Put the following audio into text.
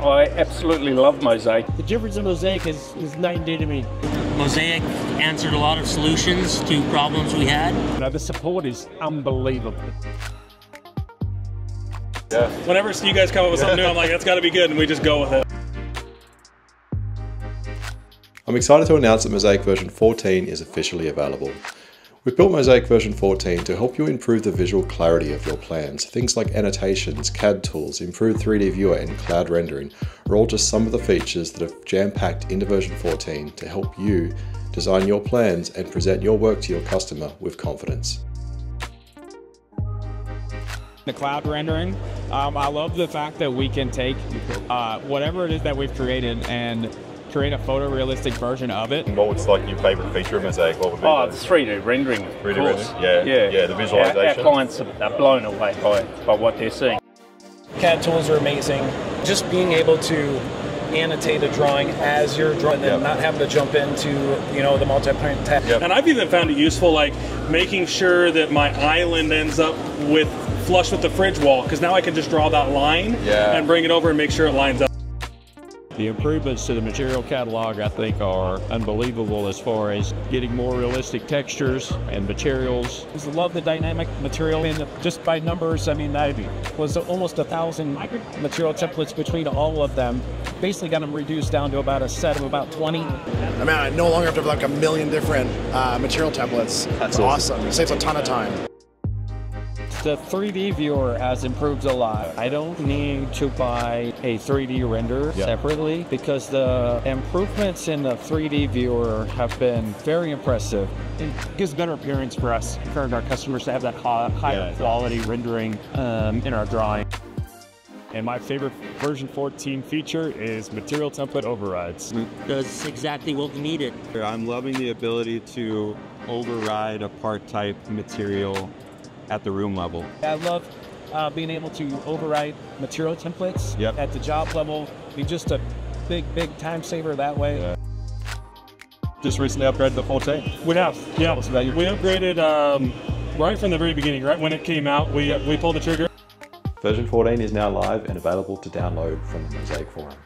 I absolutely love Mozaik. The difference in Mozaik is, is night and day to me. Mozaik answered a lot of solutions to problems we had. You know, the support is unbelievable. Yeah. Whenever you guys come up with something new, I'm like, that's got to be good, and we just go with it. I'm excited to announce that Mozaik version 14 is officially available. We've built Mozaik version 14 to help you improve the visual clarity of your plans. Things like annotations, CAD tools, improved 3D viewer and cloud rendering are all just some of the features that are jam-packed into version 14 to help you design your plans and present your work to your customer with confidence. The cloud rendering, um, I love the fact that we can take uh, whatever it is that we've created and create a photorealistic version of it. What was like your favourite feature of Mozaik? What would be? Oh, the 3D rendering. 3D rendering. Yeah, yeah, yeah. The visualization. Our, our clients are blown away by, by what they're seeing. CAD tools are amazing. Just being able to annotate a drawing as you're drawing and yep. not having to jump into you know the multi-point tab. Yep. And I've even found it useful like making sure that my island ends up with flush with the fridge wall because now I can just draw that line yeah. and bring it over and make sure it lines up. The improvements to the material catalog, I think, are unbelievable as far as getting more realistic textures and materials. I love the dynamic material, and just by numbers, I mean, I was almost a thousand material templates between all of them. Basically, got them reduced down to about a set of about 20. I mean, I no longer have to have like a million different uh, material templates. That's awesome. awesome. It saves a ton of time the 3D viewer has improved a lot. I don't need to buy a 3D render yep. separately because the improvements in the 3D viewer have been very impressive. It gives better appearance for us, for our customers to have that high, high yeah, quality rendering um, in our drawing. And my favorite version 14 feature is material template overrides. It does exactly what we needed. I'm loving the ability to override a part type material at the room level. I love uh, being able to override material templates yep. at the job level. Be just a big, big time saver that way. Yeah. Just recently upgraded the 14. We have, yeah. We upgraded um, right from the very beginning, right when it came out. We, we pulled the trigger. Version 14 is now live and available to download from the Mozaik Forum.